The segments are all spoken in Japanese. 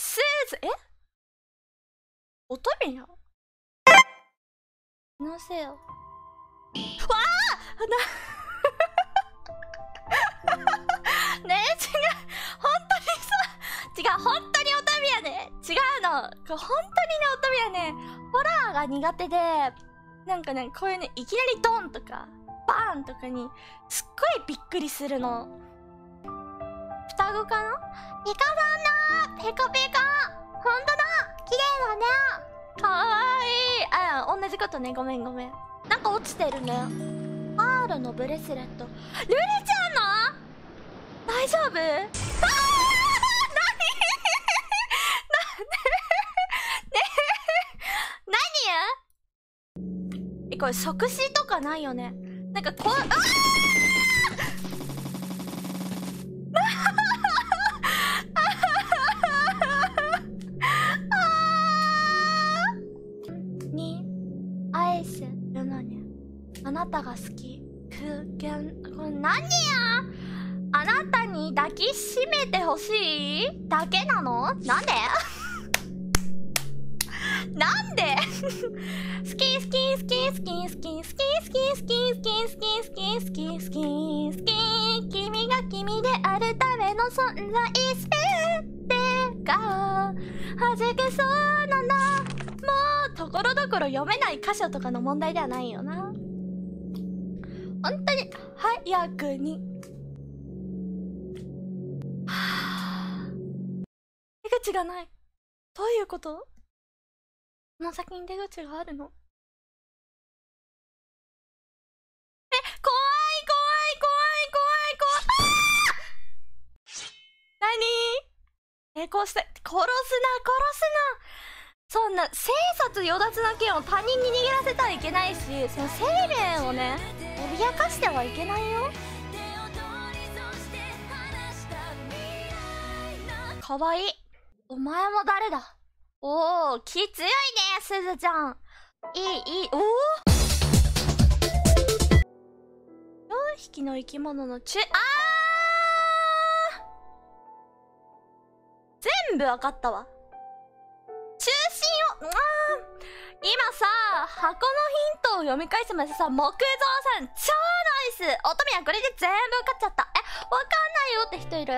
スーズえ乙女やのせよ。わあな ねえ違う。本当にさ違う本当に乙女やね。違うの。これ本当にね乙女やね。ホラーが苦手でなんかねこういうねいきなりドンとかバーンとかにすっごいびっくりするの。双子かな？ピカさんだ！ペコペコ！ほんとだ！綺麗だね！かわいい！あ同じことね。ごめんごめん。なんか落ちてるね。パールのブレスレット。ルリちゃんの？大丈夫？あー！何？な ね何？やえこれ即死とかないよねなんかこうあきふけんこれ何や？あなたに抱きしめてほしい？だけなの？なんで？なんで？好き好き好き好き好き好き好き好き好き好き好き好き好き好き好き君が君であるための存在すべてが弾けそうななもうところどころ読めない箇所とかの問題ではないよな本当に早くに。はあ。出口がない。どういうこと？この先に出口があるの。え、怖い怖い怖い怖い怖い。何？え、こうして、殺すな、殺すな。そんな、生殺与奪な剣を他人に握らせたらいけないし、その生命をね、脅かしてはいけないよ。かわいい。お前も誰だ？おお、気強いね、すずちゃん。いい、いい、おお !4 匹の生き物の中、あ全部わかったわ。中心を、あさ、箱のヒントを読み返すまでさ、木造さん、超ナイス乙女はこれで全部わかっちゃった。え、わかんないよって人いる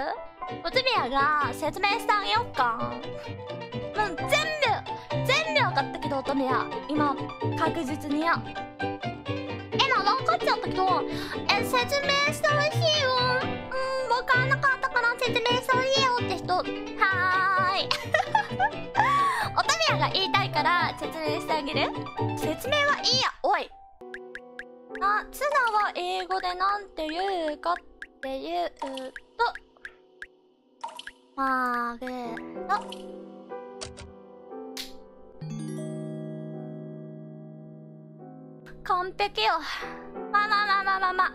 乙女が説明してあげよっか。もう全部全部分かったけど乙女や今確実にやえまだ分かっちゃったけどえ説明してほしいようん分かんなかったから説明してほしいよって人はから説明してあげる？説明はいいやおいあツナは英語でなんて言うかっていうとマーゲット完璧よ。まあまあまあまあまあまあ。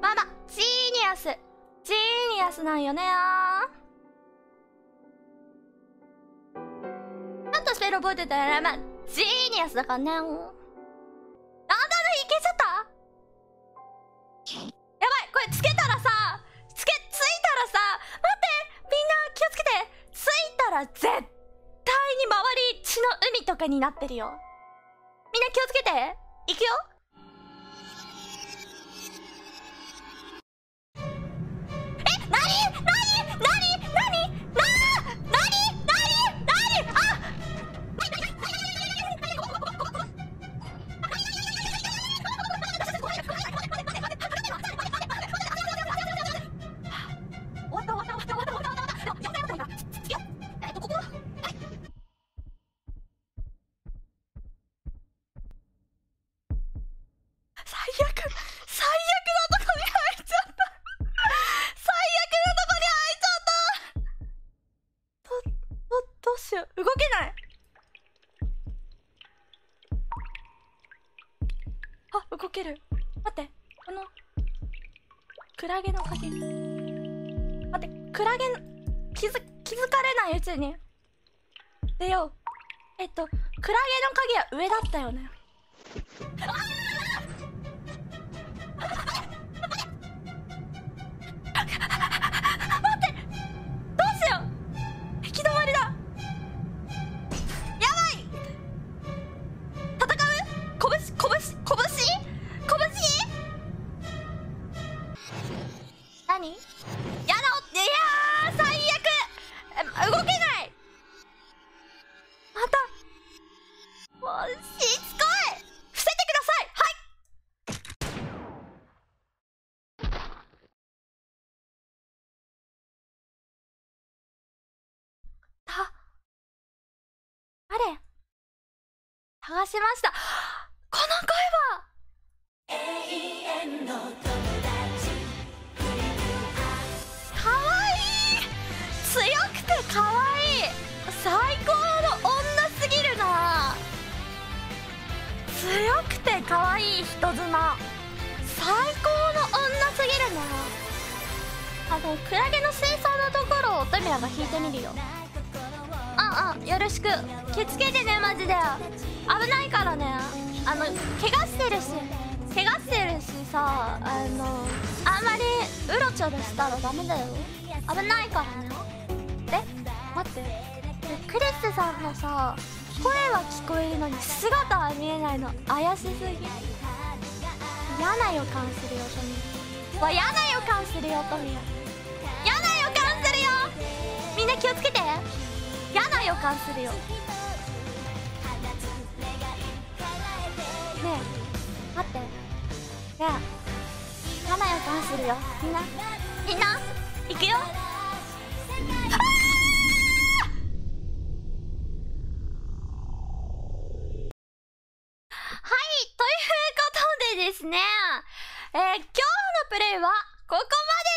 まあまあ、ジーニアス。ジーニアスなんよねちゃんとスペル覚えてたよね。ま、ジーニアスだからね。あんたのいけちゃった？やばいこれつけたらさ、つけ、ついたらさ、待ってみんな気をつけてついたら絶対に周り血の海とかになってるよ。みんな気をつけていくよ動ける。待って。このクラゲの鍵待ってクラゲの気づ気づかれないうちに。出よ。うえっとクラゲの鍵は上だったよね。あ探しました。この声は。かわい。い強くてかわい。い最高の女すぎるな。強くてかわいい人妻。最高の女すぎるな。あのクラゲの水槽のところをオトミラが引いてみるよ。ああよろしく。気つけてねマジで。危ないからね。あの怪我してるし怪我してるしさあのあんまりうろちょろしたらダメだよ。危ないからね。え待って。クリスさんのさ声は聞こえるのに姿は見えないの。怪しすぎ。嫌な予感するよトミー。わ嫌な予感するよトミー。嫌な予感するよ。みんな気をつけて。嫌な予感するよ。待って。ねえ嫌な予感するよ。みんな。みんな行くよ。はい、ということでですね、えー今日のプレイはここまで